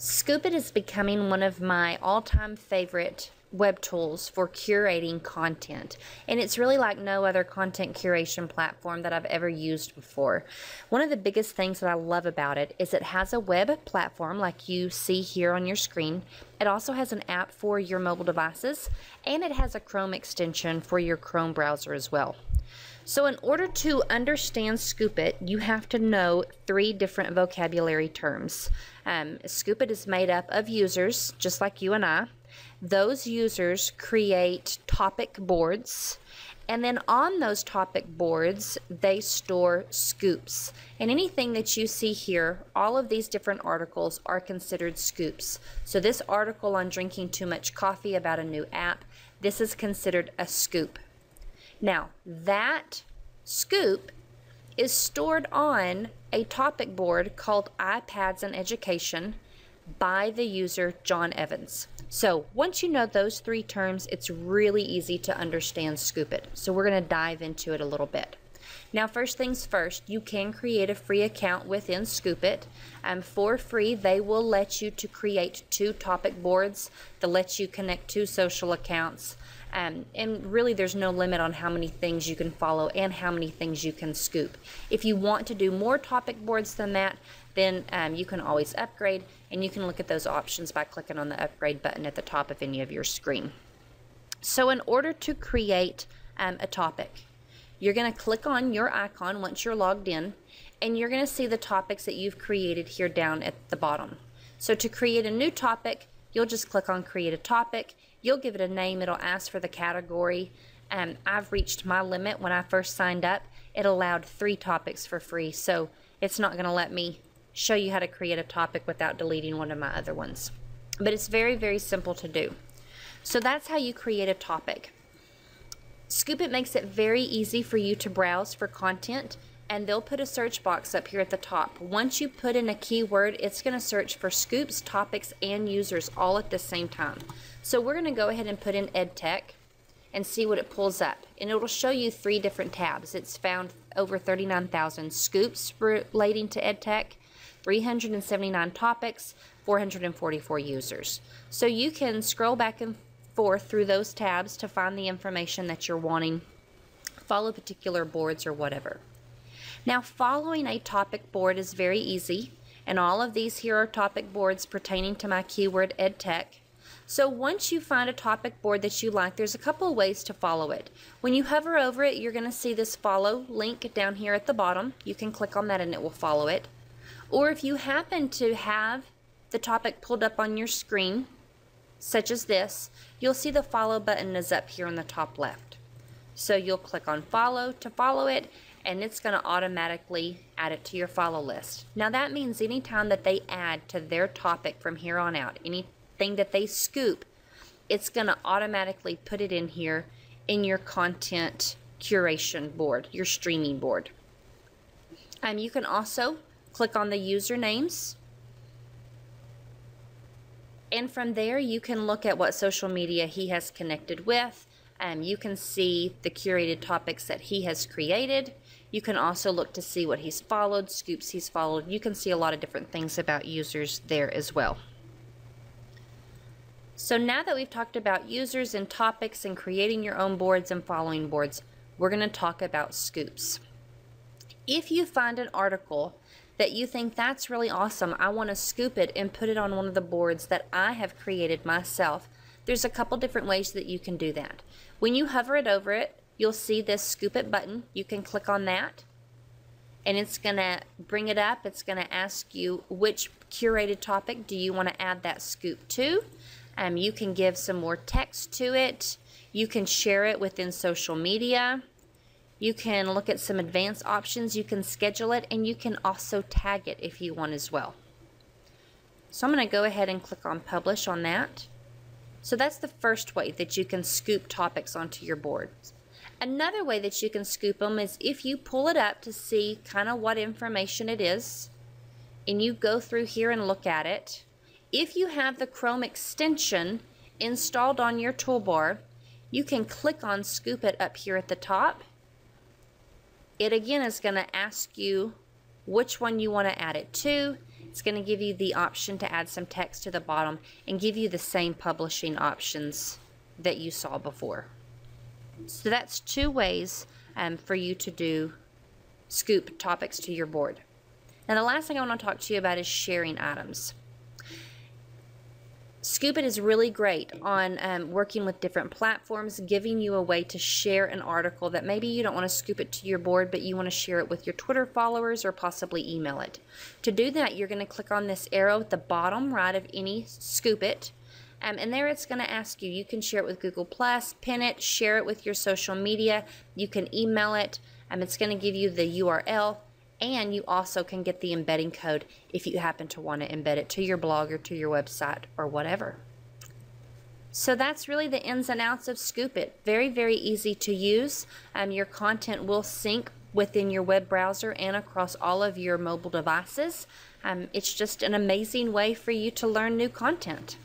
Scoop.it is becoming one of my all-time favorite web tools for curating content. And it's really like no other content curation platform that I've ever used before. One of the biggest things that I love about it is it has a web platform like you see here on your screen. It also has an app for your mobile devices and it has a Chrome extension for your Chrome browser as well. So in order to understand Scoop.it, you have to know three different vocabulary terms. Um, Scoop.it is made up of users, just like you and I. Those users create topic boards, and then on those topic boards, they store scoops. And anything that you see here, all of these different articles are considered scoops. So this article on drinking too much coffee about a new app, this is considered a scoop. Now, that scoop is stored on a topic board called iPads and Education by the user John Evans. So once you know those three terms, it's really easy to understand Scoop.it. So we're going to dive into it a little bit. Now, first things first, you can create a free account within Scoop.it. Um, for free, they will let you to create two topic boards that let you connect two social accounts. Um, and really, there's no limit on how many things you can follow and how many things you can scoop. If you want to do more topic boards than that, then um, you can always upgrade, and you can look at those options by clicking on the upgrade button at the top of any of your screen. So, in order to create um, a topic, you're going to click on your icon once you're logged in, and you're going to see the topics that you've created here down at the bottom. So, to create a new topic, you'll just click on Create a Topic You'll give it a name, it'll ask for the category. Um, I've reached my limit when I first signed up. It allowed three topics for free, so it's not going to let me show you how to create a topic without deleting one of my other ones. But it's very, very simple to do. So that's how you create a topic. Scoop.it makes it very easy for you to browse for content and they'll put a search box up here at the top. Once you put in a keyword, it's going to search for scoops, topics, and users all at the same time. So we're going to go ahead and put in EdTech and see what it pulls up. And it'll show you three different tabs. It's found over 39,000 scoops relating to EdTech, 379 topics, 444 users. So you can scroll back and forth through those tabs to find the information that you're wanting, follow particular boards or whatever. Now following a topic board is very easy and all of these here are topic boards pertaining to my keyword EdTech. So once you find a topic board that you like, there's a couple ways to follow it. When you hover over it, you're going to see this follow link down here at the bottom. You can click on that and it will follow it. Or if you happen to have the topic pulled up on your screen, such as this, you'll see the follow button is up here on the top left. So you'll click on follow to follow it and it's going to automatically add it to your follow list. Now that means anytime that they add to their topic from here on out, anything that they scoop, it's going to automatically put it in here in your content curation board, your streaming board. Um, you can also click on the usernames. And from there, you can look at what social media he has connected with. Um, you can see the curated topics that he has created. You can also look to see what he's followed, scoops he's followed. You can see a lot of different things about users there as well. So now that we've talked about users and topics and creating your own boards and following boards, we're going to talk about scoops. If you find an article that you think that's really awesome, I want to scoop it and put it on one of the boards that I have created myself, there's a couple different ways that you can do that. When you hover it over it, you'll see this scoop it button. You can click on that and it's going to bring it up. It's going to ask you which curated topic do you want to add that scoop to. Um, you can give some more text to it. You can share it within social media. You can look at some advanced options. You can schedule it and you can also tag it if you want as well. So I'm going to go ahead and click on publish on that. So that's the first way that you can scoop topics onto your boards. Another way that you can scoop them is if you pull it up to see kind of what information it is and you go through here and look at it if you have the Chrome extension installed on your toolbar, you can click on Scoop.it up here at the top. It again is going to ask you which one you want to add it to, It's going to give you the option to add some text to the bottom and give you the same publishing options that you saw before. So that's two ways um, for you to do scoop topics to your board. Now the last thing I want to talk to you about is sharing items. Scoop.it is really great on um, working with different platforms, giving you a way to share an article that maybe you don't want to scoop it to your board, but you want to share it with your Twitter followers or possibly email it. To do that, you're going to click on this arrow at the bottom right of any Scoop It. Um, and there it's going to ask you, you can share it with Google+, Plus, pin it, share it with your social media, you can email it, um, it's going to give you the URL, and you also can get the embedding code if you happen to want to embed it to your blog or to your website or whatever. So that's really the ins and outs of Scoop.it. Very, very easy to use. Um, your content will sync within your web browser and across all of your mobile devices. Um, it's just an amazing way for you to learn new content.